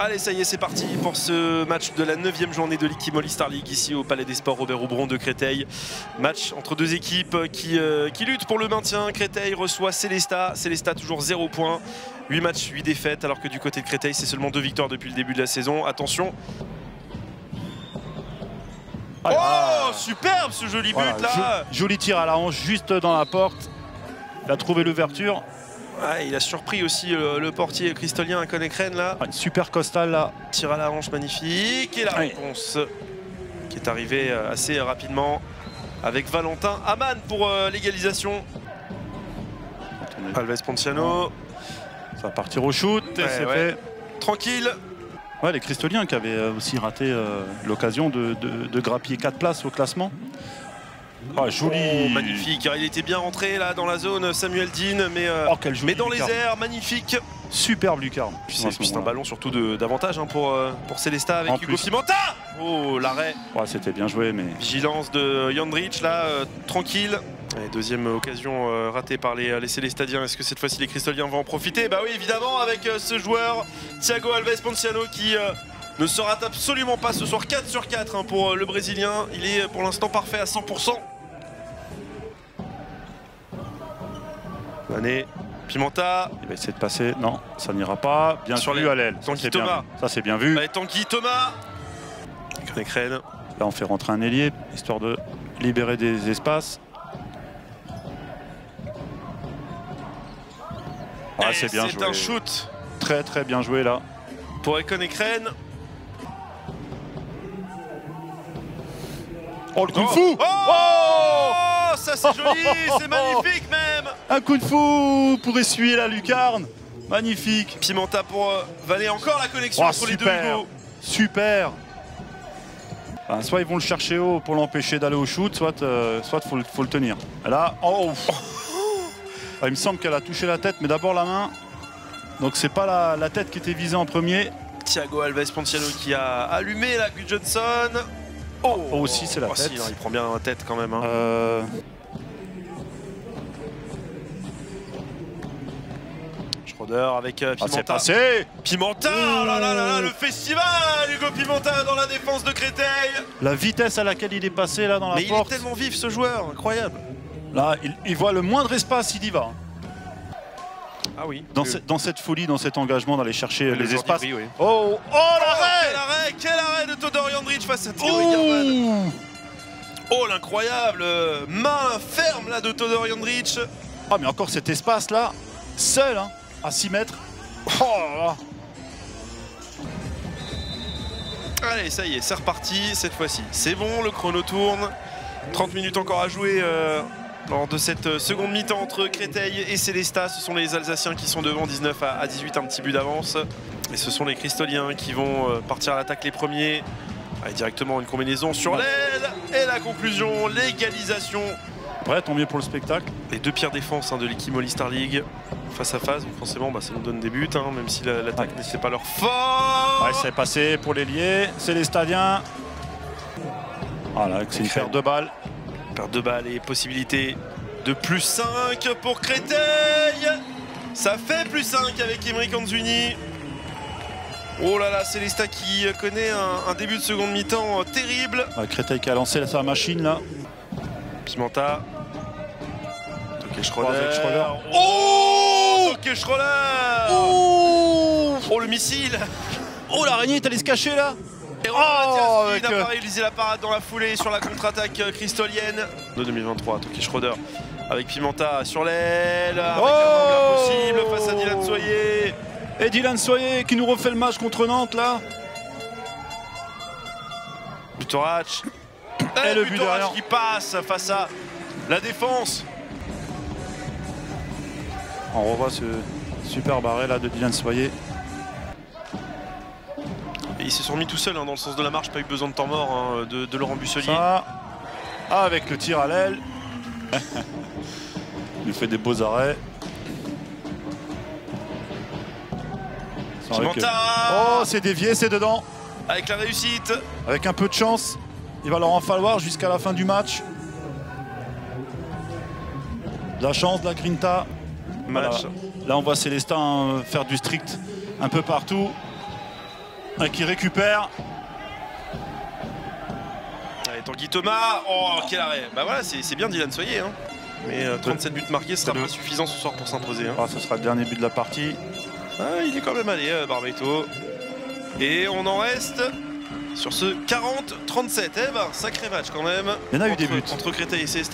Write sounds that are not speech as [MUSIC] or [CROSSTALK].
Allez, ça y est, c'est parti pour ce match de la 9 journée de l'Ikimoli Star League ici au Palais des Sports Robert Aubron de Créteil. Match entre deux équipes qui, euh, qui luttent pour le maintien. Créteil reçoit Célesta. Célesta toujours 0 points. 8 matchs, 8 défaites, alors que du côté de Créteil, c'est seulement 2 victoires depuis le début de la saison. Attention. Oh, superbe ce joli but Voilà, là jo- Joli tir à la hanche, juste dans la porte. Il a trouvé l'ouverture. Il a surpris aussi euh, le portier cristolien à Konekren là. Ah, une super costale là. Tir à la hanche magnifique. Et la Oui. réponse qui est arrivée euh, assez rapidement avec Valentin Aman pour euh, l'égalisation. Alves Ponciano. Ça va partir au shoot et Ouais, c'est ouais. fait. Tranquille. Ouais, les Cristoliens qui avaient aussi raté euh, l'occasion de, de- de grappiller 4 places au classement. Ah, joli. Oh, magnifique. Alors, Il était bien rentré là dans la zone, Samuel Dean, mais, euh, Oh, joli mais dans les airs, magnifique. Superbe lucarne. À c'est un moment-là. ballon surtout d'avantage hein, pour, euh, pour Célesta avec En Hugo plus. Pimenta. Oh, l'arrêt. Ouais, C'était bien joué, mais Vigilance de Jandrich là, euh, tranquille. Deuxième occasion euh, ratée par les, les Célestadiens. Est-ce que cette fois-ci les Cristoliens vont en profiter? Bah oui, évidemment, avec euh, ce joueur, Thiago Alves Ponciano, qui euh, ne se rate absolument pas ce soir. 4 sur 4 hein, pour euh, le Brésilien. Il est pour l'instant parfait à 100%. Mané, Pimenta, il va essayer de passer. Non, ça n'ira pas. Bien Sur vu à l'aile. Ça, Tanguy c'est bien Thomas. vu. Ça, c'est bien vu. et Tanguy Thomas. Là, on fait rentrer un ailier, histoire de libérer des espaces. Ah, c'est bien joué. un shoot Très, très bien joué là. pour Konekren. Oh, le coup de Oh. fou Oh, Ça c'est joli, c'est [LAUGHS] magnifique même Un coup de fou pour essuyer la lucarne. Magnifique. Pimenta pour euh, Valet, encore la connexion Oh, entre les deux super. Hugo. Super. Ben, soit ils vont le chercher haut pour l'empêcher d'aller au shoot, soit euh, soit faut, le- faut le tenir. Là, oh, [LAUGHS] il me semble qu'elle a touché la tête, mais d'abord la main. Donc c'est pas la, la tête qui était visée en premier. Thiago Alves Ponciano qui a allumé la Johnson. Oh, Oh, aussi, c'est la Oh, si, tête. non, il prend bien la tête quand même. hein. Euh, Schroeder avec euh, ah, c'est Pimenta. passé. Pimenta, oh là là là là, le festival Hugo Pimenta dans la défense de Créteil. La vitesse à laquelle il est passé là dans la Mais il est tellement vif ce joueur, incroyable. Là, il, il voit le moindre espace, il y va. Ah oui. Dans, Le- ce- dans cette folie, dans cet engagement d'aller chercher le les espaces. oui. Oh, oh Oh, l'arrêt quel arrêt, quel arrêt de Face à. Oh Oh l'incroyable euh, main ferme là de Todor. Ah mais encore cet espace là, seul hein, à 6 mètres. Oh là là. Allez, ça y est, c'est reparti cette fois-ci. C'est bon, le chrono tourne. 30 minutes encore à jouer euh, lors de cette euh, seconde mi-temps entre Créteil et Célestat. Ce sont les Alsaciens qui sont devant 19 à à 18, un petit but d'avance. Et ce sont les Cristoliens qui vont partir à l'attaque les premiers. Allez, directement une combinaison sur l'aile. Et la conclusion, l'égalisation. Après, tant mieux pour le spectacle. Les deux pires défenses hein, de l'équipe Molly Star League face à face. Donc forcément, bah, ça nous donne des buts, hein, même si la- l'attaque Ouais. n'était pas leur fort. Ouais, c'est passé pour l'ailier, c'est les stadiens. Voilà, c'est une paire de balles. Perte de balles et possibilité de plus 5 pour Créteil. Ça fait plus 5 avec Emery Kanzuni. Oh là là, Célesta qui connaît un, un début de seconde mi-temps euh, terrible. Ouais, Créteil qui a lancé sa machine là. Pimenta. Toké Schroeder. Oh Toké Schroeder Oh Oh le missile Oh l'araignée est allée se cacher là Et Oh, qui n'a pas réalisé la parade dans la foulée sur la contre-attaque euh, cristolienne de 2023. Toki Schroeder avec Pimenta sur l'aile, avec Oh un angle impossible face à Dylan. Et Dylan Soyer qui nous refait le match contre Nantes là. Butorac. Et le but Butorac qui passe face à la défense. On revoit ce super barré là de Dylan Soyer. Et ils se sont mis tout seuls hein, dans le sens de la marche, pas eu besoin de temps mort hein, de, de Laurent Busselier. Ça, avec le tir à l'aile. [LAUGHS] Il fait des beaux arrêts. Pimenta Oh, c'est dévié, c'est dedans. avec la réussite. Avec un peu de chance, il va leur en falloir jusqu'à la fin du match. De la chance, de la grinta. Match. Voilà. Là, on voit Célestin euh, faire du strict un peu partout. Et qui récupère. Allez, Tanguy Thomas. Oh, quel arrêt. Bah voilà, c'est bien Dylan Soyer. Hein. Mais euh, 37 buts marqués, ce sera pas suffisant ce soir pour s'imposer. hein. Ah, ce sera le dernier but de la partie. Ah, il est quand même allé, euh, Barbeito. Et on en reste sur ce 40-37. Eh ben, sacré match quand même. Il y en a eu entre, des buts. Entre Créteil et Célestat.